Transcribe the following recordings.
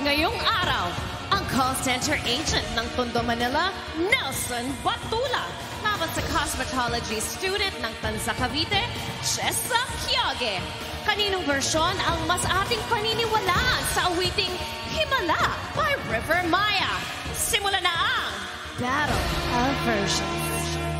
Ngayong araw, ang call center agent ng Tondo, Manila, Nelson Batula. Laban sa cosmetology student ng Tanza Cavite, Chessa Kiage. Kaninong versyon ang mas ating paniniwalaan sa awiting Himala by River Maya? Simula na ang Battle of Versions.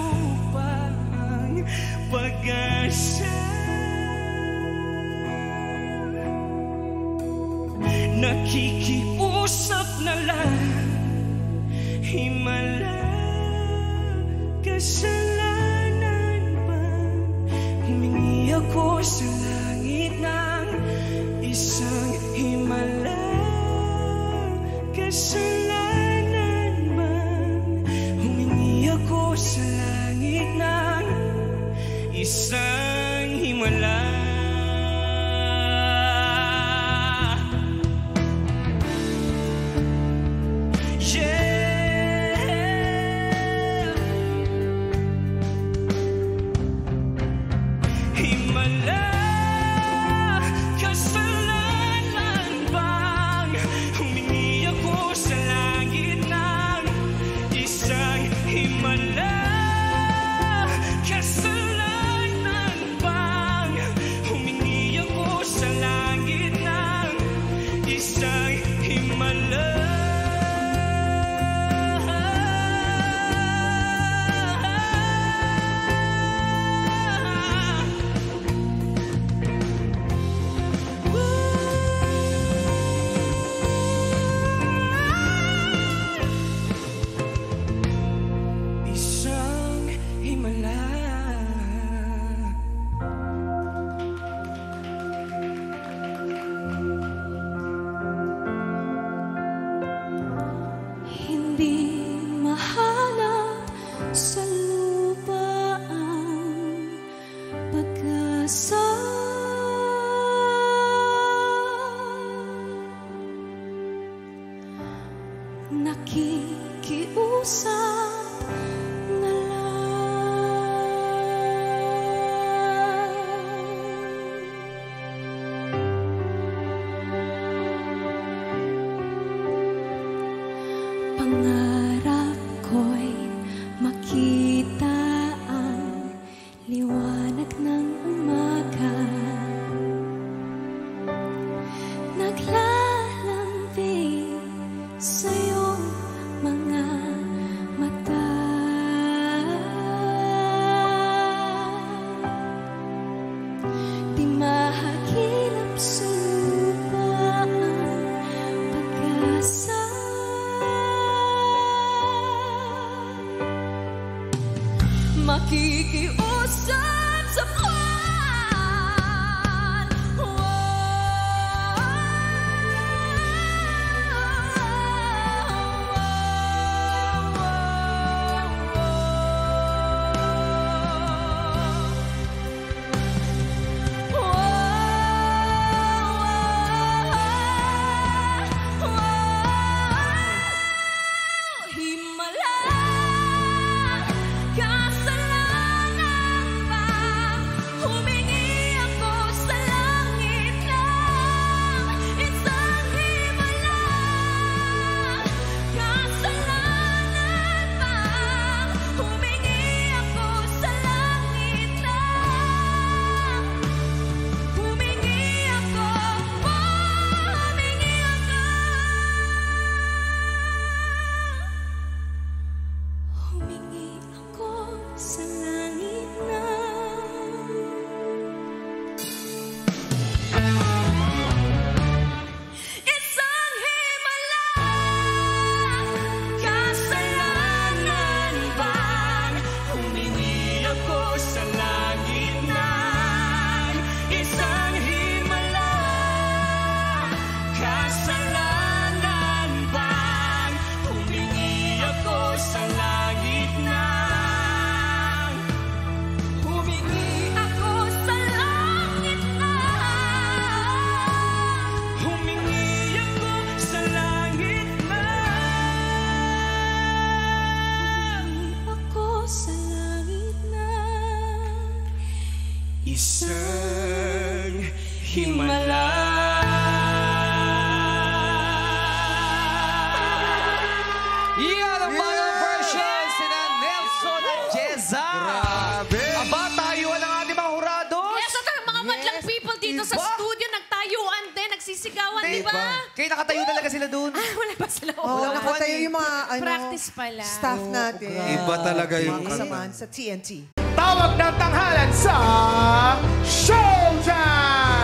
pag-asa Nakikiusap na lang Himala Kasalanan ba? Humingi ako sa langit ng Isang himala Kasalanan pag-asa Nakikiusap na lang. Pangarap sa iyong mga mata. Di sa lupa ang pag-asa isang himala. Iyan ang mga version Nelson at Jeza. Ang mga hurado. Yes, at mga madlang people dito sa Diba? studio, nagtayuan din, nagsisigawan, di diba? ba? Kaya nakatayo talaga sila doon. Ah, wala pa sila Oo, oh, nakatayo yung mga ano, Practice pala. staff natin. Iba talaga yung Mga ano. sa TNT. Tawag ng tanghalan sa Showtime!